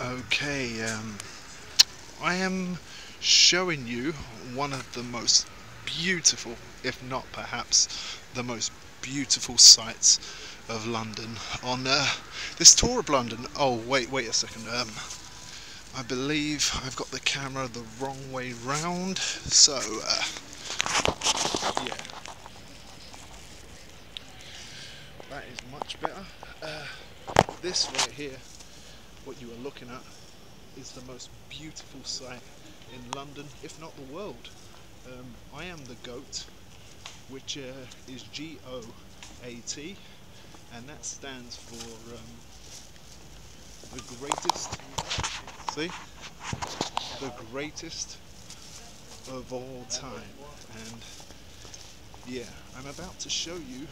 Okay, um, I am showing you one of the most beautiful, if not perhaps the most beautiful sights of London on uh, this tour of London. Oh, wait, wait a second. Um, I believe I've got the camera the wrong way round, so uh, yeah, that is much better. Uh, this right here what you are looking at is the most beautiful sight in London, if not the world. Um, I am the goat, which uh, is G-O-A-T, and that stands for um, the greatest, see, the greatest of all time. And yeah, I'm about to show you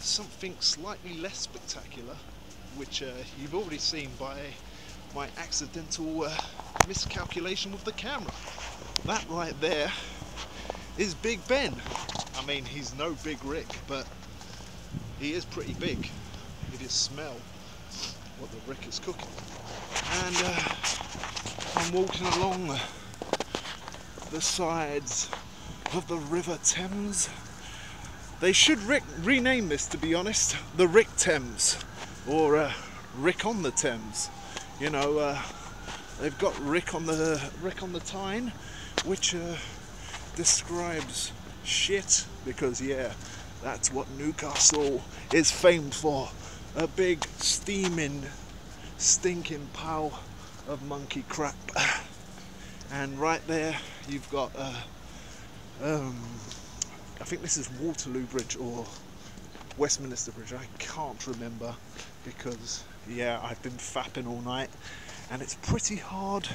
something slightly less spectacular which uh, you've already seen by my accidental uh, miscalculation with the camera. That right there is Big Ben. I mean, he's no Big Rick, but he is pretty big. You smell what the Rick is cooking. And uh, I'm walking along the sides of the River Thames. They should rename this, to be honest, the Rick Thames or uh, Rick on the Thames. You know, uh, they've got Rick on the Rick on the Tyne, which uh, describes shit because yeah, that's what Newcastle is famed for. A big steaming, stinking pile of monkey crap. And right there, you've got, uh, um, I think this is Waterloo Bridge or Westminster Bridge. I can't remember because yeah I've been fapping all night and it's pretty hard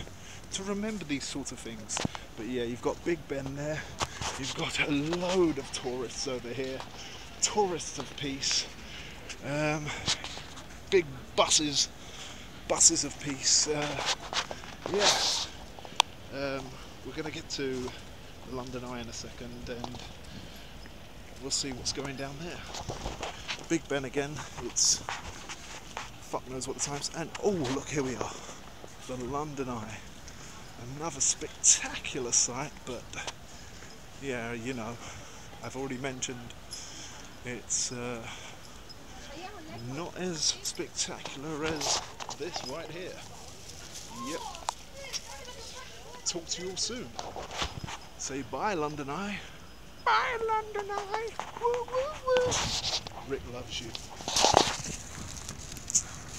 to remember these sort of things. But yeah you've got Big Ben there. You've got a load of tourists over here. Tourists of peace. Um, big buses. Buses of peace. Uh, yeah. Um, we're gonna get to the London Eye in a second and we'll see what's going down there Big Ben again it's fuck knows what the time's. And oh, look, here we are. The London Eye. Another spectacular sight, but yeah, you know, I've already mentioned it's uh, not as spectacular as this right here. Yep. Talk to you all soon. Say bye, London Eye. Bye, London Eye. Woo, woo, woo. Rick loves you.